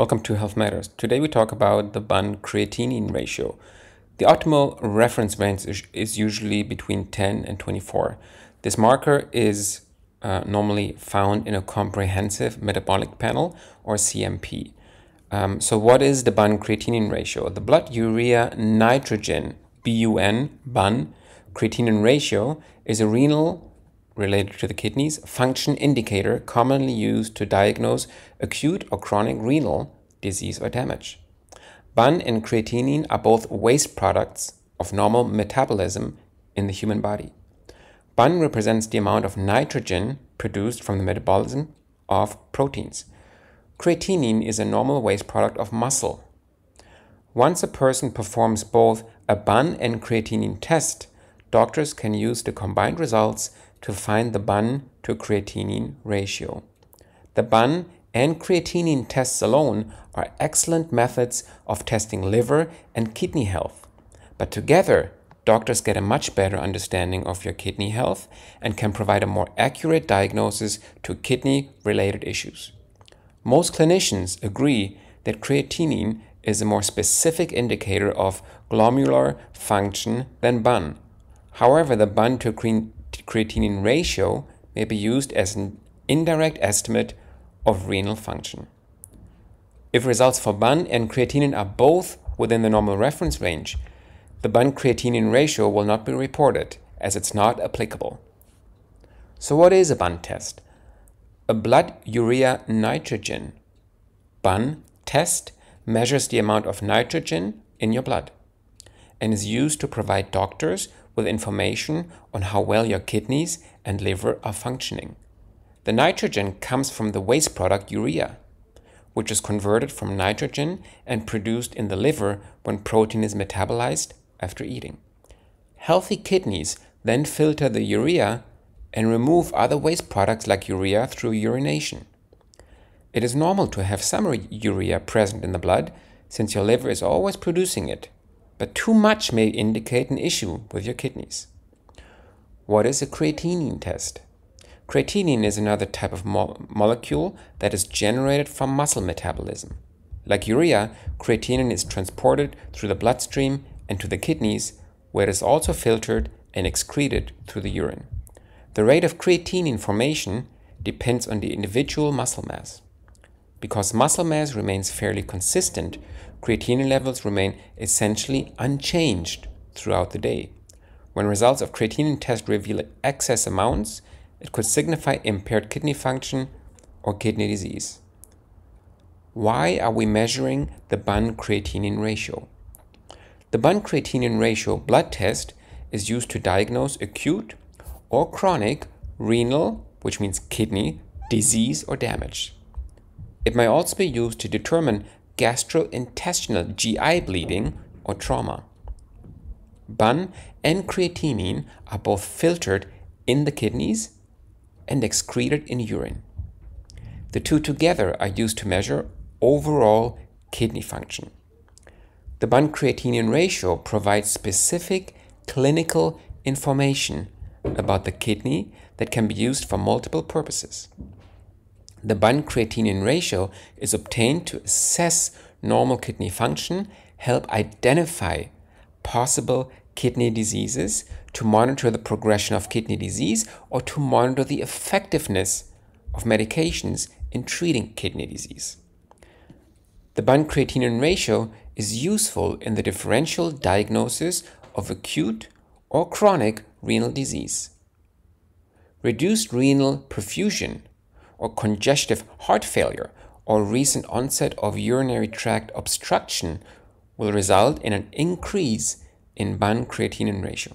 Welcome to Health Matters. Today we talk about the BUN creatinine ratio. The optimal reference range is, is usually between 10 and 24. This marker is uh, normally found in a comprehensive metabolic panel or CMP. Um, so, what is the BUN creatinine ratio? The blood urea nitrogen BUN BUN creatinine ratio is a renal related to the kidneys function indicator commonly used to diagnose acute or chronic renal disease or damage. BUN and creatinine are both waste products of normal metabolism in the human body. BUN represents the amount of nitrogen produced from the metabolism of proteins. Creatinine is a normal waste product of muscle. Once a person performs both a BUN and creatinine test, doctors can use the combined results to find the BUN to creatinine ratio. The BUN and creatinine tests alone are excellent methods of testing liver and kidney health, but together, doctors get a much better understanding of your kidney health and can provide a more accurate diagnosis to kidney related issues. Most clinicians agree that creatinine is a more specific indicator of glomerular function than BUN. However, the BUN to creatinine ratio may be used as an indirect estimate of renal function. If results for BUN and creatinine are both within the normal reference range, the BUN creatinine ratio will not be reported as it's not applicable. So, what is a BUN test? A blood urea nitrogen BUN test measures the amount of nitrogen in your blood and is used to provide doctors with information on how well your kidneys and liver are functioning. The nitrogen comes from the waste product urea, which is converted from nitrogen and produced in the liver when protein is metabolized after eating. Healthy kidneys then filter the urea and remove other waste products like urea through urination. It is normal to have some urea present in the blood since your liver is always producing it but too much may indicate an issue with your kidneys. What is a creatinine test? Creatinine is another type of mo- molecule that is generated from muscle metabolism. Like urea, creatinine is transported through the bloodstream and to the kidneys, where it is also filtered and excreted through the urine. The rate of creatinine formation depends on the individual muscle mass. Because muscle mass remains fairly consistent, creatinine levels remain essentially unchanged throughout the day. When results of creatinine test reveal excess amounts, it could signify impaired kidney function or kidney disease. Why are we measuring the BUN creatinine ratio? The BUN creatinine ratio blood test is used to diagnose acute or chronic renal, which means kidney, disease or damage. It may also be used to determine gastrointestinal GI bleeding or trauma. BUN and creatinine are both filtered in the kidneys and excreted in urine. The two together are used to measure overall kidney function. The BUN creatinine ratio provides specific clinical information about the kidney that can be used for multiple purposes. The BUN creatinine ratio is obtained to assess normal kidney function, help identify possible kidney diseases, to monitor the progression of kidney disease, or to monitor the effectiveness of medications in treating kidney disease. The BUN creatinine ratio is useful in the differential diagnosis of acute or chronic renal disease. Reduced renal perfusion or congestive heart failure or recent onset of urinary tract obstruction will result in an increase in BUN creatinine ratio.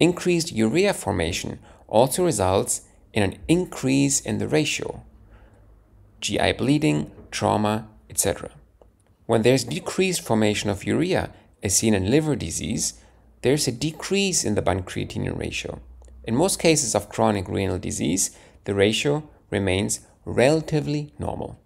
Increased urea formation also results in an increase in the ratio, GI bleeding, trauma, etc. When there's decreased formation of urea, as seen in liver disease, there's a decrease in the BUN creatinine ratio. In most cases of chronic renal disease, the ratio remains relatively normal.